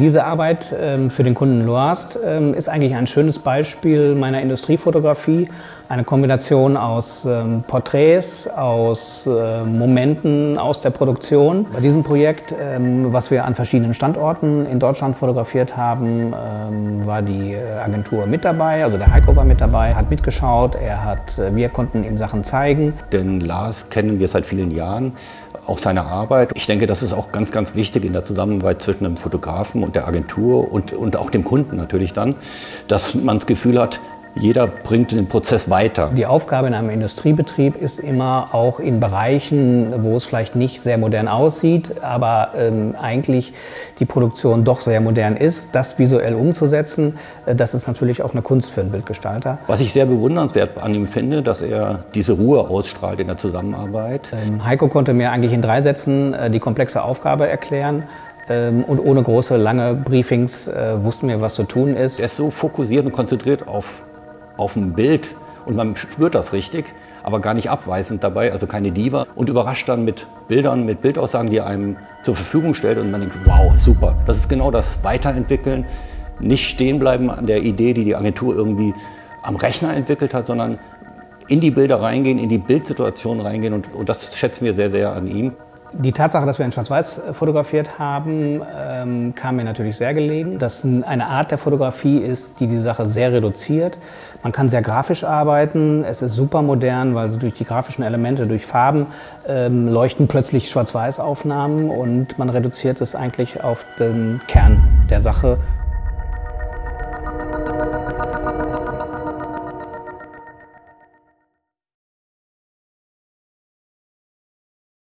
Diese Arbeit ähm, für den Kunden Loast ähm, ist eigentlich ein schönes Beispiel meiner Industriefotografie. Eine Kombination aus ähm, Porträts, aus äh, Momenten aus der Produktion. Bei diesem Projekt, was wir an verschiedenen Standorten in Deutschland fotografiert haben, war die äh, Agentur mit dabei, also der Heiko war mit dabei, hat mitgeschaut, er hat, äh, wir konnten ihm Sachen zeigen. Den Lars kennen wir seit vielen Jahren, auch seine Arbeit. Ich denke, das ist auch ganz, ganz wichtig in der Zusammenarbeit zwischen dem Fotografen und der Agentur und, und auch dem Kunden natürlich dann, dass man das Gefühl hat, jeder bringt den Prozess weiter. Die Aufgabe in einem Industriebetrieb ist immer auch in Bereichen, wo es vielleicht nicht sehr modern aussieht, aber ähm, eigentlich die Produktion doch sehr modern ist, das visuell umzusetzen. Äh, das ist natürlich auch eine Kunst für einen Bildgestalter. Was ich sehr bewundernswert an ihm finde, dass er diese Ruhe ausstrahlt in der Zusammenarbeit. Ähm, Heiko konnte mir eigentlich in drei Sätzen äh, die komplexe Aufgabe erklären. Ähm, und ohne große, lange Briefings äh, wussten wir, was zu tun ist. Er ist so fokussiert und konzentriert auf auf dem Bild und man spürt das richtig, aber gar nicht abweisend dabei, also keine Diva und überrascht dann mit Bildern, mit Bildaussagen, die einem zur Verfügung stellt und man denkt, wow, super. Das ist genau das Weiterentwickeln, nicht stehen bleiben an der Idee, die die Agentur irgendwie am Rechner entwickelt hat, sondern in die Bilder reingehen, in die Bildsituation reingehen und, und das schätzen wir sehr, sehr an ihm. Die Tatsache, dass wir in Schwarz-Weiß fotografiert haben, ähm, kam mir natürlich sehr gelegen. Das eine Art der Fotografie ist, die die Sache sehr reduziert. Man kann sehr grafisch arbeiten. Es ist super modern, weil durch die grafischen Elemente, durch Farben ähm, leuchten plötzlich Schwarz-Weiß-Aufnahmen und man reduziert es eigentlich auf den Kern der Sache.